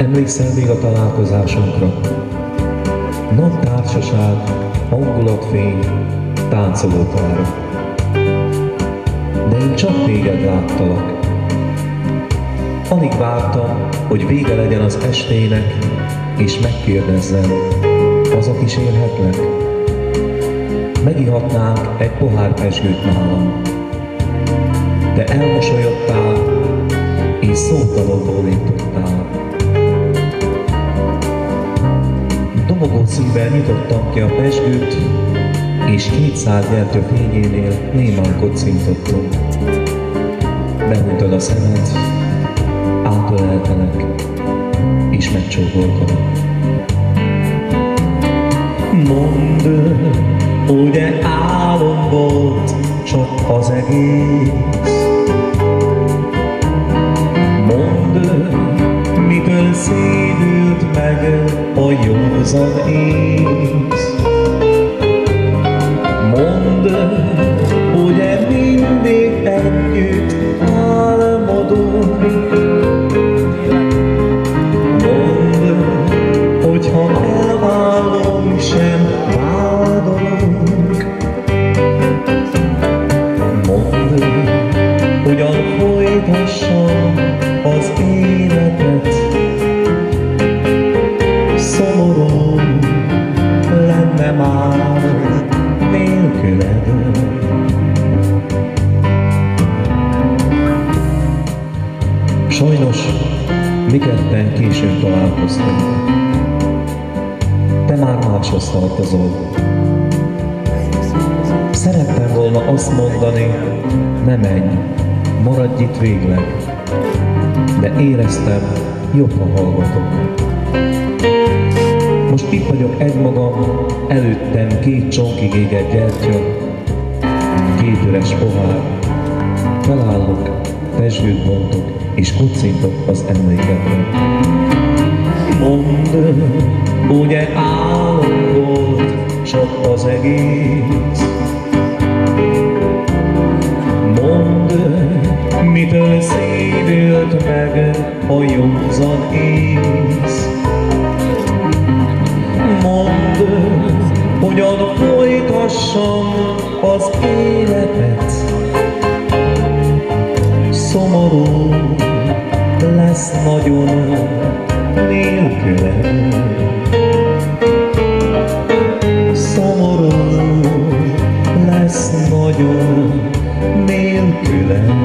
Emlékszel még a találkozásunkra? Nagy társaság, hangulatfény, táncoló tára. De én csak téged láttalak. Alig vártam, hogy vége legyen az estének, és megkérdezzem, azok is élhetnek? Megihatnánk egy pohár pesgőt nálam. De elmosolyodtál, és szótalanul bólintottál. Szívvel nyitottam ki a pesgőt, és kétszáz gyertya fényénél némán kocintottunk. Behújtad a szemed, átöleltelek, és megcsókoltalak. Mondd, ugye álom volt csak az egész, mitől szédült meg a józan ész. Sajnos mi ketten későn találkoztunk. Te már máshoz tartozol. Szerettem volna azt mondani, ne menj, maradj itt végleg. De éreztem, jobb, ha hallgatok. Most itt vagyok egymagam, előttem két csonkig égett gyertya, két üres pohár. Felállok, pesgőt bontok, és kocintok az emlékekre. Mondd, ugye álom volt csak az egész, Mondd, mitől szédült meg a józan ész. Mondd, hogyan folytassam az életet, nélkülem.